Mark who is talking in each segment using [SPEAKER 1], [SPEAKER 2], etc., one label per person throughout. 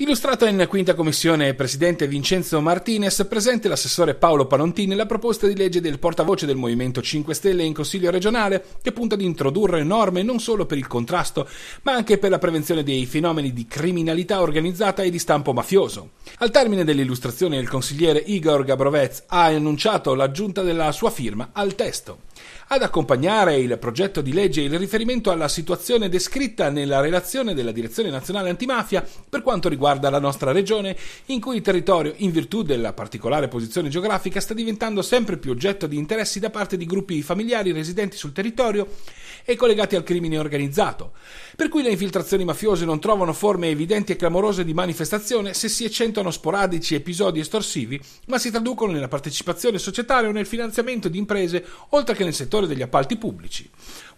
[SPEAKER 1] Illustrata in quinta commissione presidente Vincenzo Martinez, presente l'assessore Paolo Panontini la proposta di legge del portavoce del Movimento 5 Stelle in Consiglio regionale che punta ad introdurre norme non solo per il contrasto, ma anche per la prevenzione dei fenomeni di criminalità organizzata e di stampo mafioso. Al termine dell'illustrazione il consigliere Igor Gabrovez ha annunciato l'aggiunta della sua firma al testo. Ad accompagnare il progetto di legge il riferimento alla situazione descritta nella relazione della Direzione Nazionale Antimafia per quanto riguarda la nostra regione, in cui il territorio, in virtù della particolare posizione geografica, sta diventando sempre più oggetto di interessi da parte di gruppi familiari residenti sul territorio e collegati al crimine organizzato, per cui le infiltrazioni mafiose non trovano forme evidenti e clamorose di manifestazione se si accentuano sporadici episodi estorsivi, ma si traducono nella partecipazione societaria o nel finanziamento di imprese, oltre che nel settore degli appalti pubblici.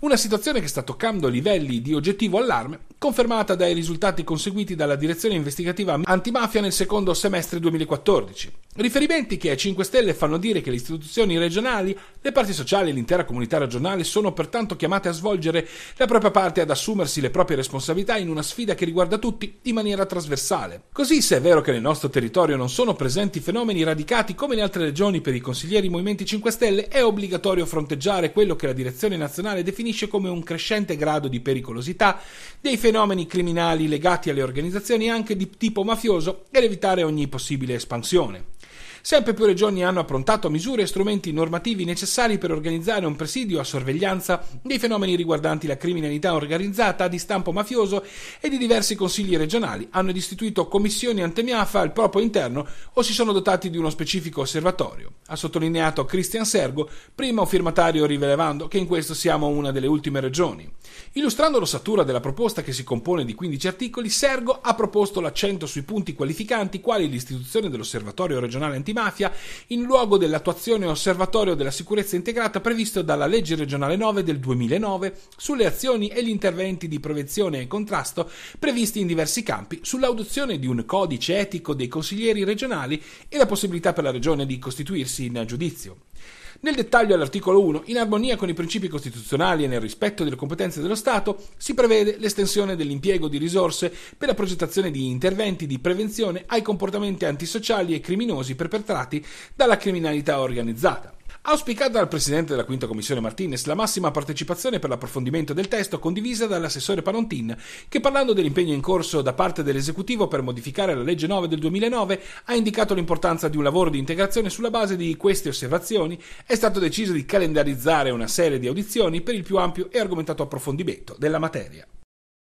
[SPEAKER 1] Una situazione che sta toccando livelli di oggettivo allarme, confermata dai risultati conseguiti dalla direzione investigativa antimafia nel secondo semestre 2014. Riferimenti che a 5 Stelle fanno dire che le istituzioni regionali, le parti sociali e l'intera comunità regionale sono pertanto chiamate a svolgere la propria parte e ad assumersi le proprie responsabilità in una sfida che riguarda tutti in maniera trasversale. Così, se è vero che nel nostro territorio non sono presenti fenomeni radicati come in altre regioni per i consiglieri Movimenti 5 Stelle, è obbligatorio fronteggiare quello che la direzione nazionale definisce come un crescente grado di pericolosità dei fenomeni criminali legati alle organizzazioni anche di tipo mafioso ed evitare ogni possibile espansione. Sempre più regioni hanno approntato misure e strumenti normativi necessari per organizzare un presidio a sorveglianza dei fenomeni riguardanti la criminalità organizzata di stampo mafioso e di diversi consigli regionali hanno istituito commissioni antemiafa al proprio interno o si sono dotati di uno specifico osservatorio. Ha sottolineato Cristian Sergo, primo firmatario rivelando che in questo siamo una delle ultime regioni. Illustrando l'ossatura della proposta che si compone di 15 articoli, Sergo ha proposto l'accento sui punti qualificanti quali l'istituzione dell'osservatorio regionale antimafia in luogo dell'attuazione osservatorio della sicurezza integrata previsto dalla legge regionale 9 del 2009 sulle azioni e gli interventi di prevenzione e contrasto previsti in diversi campi, sull'audizione di un codice etico dei consiglieri regionali e la possibilità per la regione di costituirsi in giudizio. Nel dettaglio all'articolo 1, in armonia con i principi costituzionali e nel rispetto delle competenze dello Stato, si prevede l'estensione dell'impiego di risorse per la progettazione di interventi di prevenzione ai comportamenti antisociali e criminosi perpetrati dalla criminalità organizzata. Auspicata dal presidente della quinta commissione Martinez la massima partecipazione per l'approfondimento del testo condivisa dall'assessore Panontin, che parlando dell'impegno in corso da parte dell'esecutivo per modificare la legge 9 del 2009 ha indicato l'importanza di un lavoro di integrazione sulla base di queste osservazioni è stato deciso di calendarizzare una serie di audizioni per il più ampio e argomentato approfondimento della materia.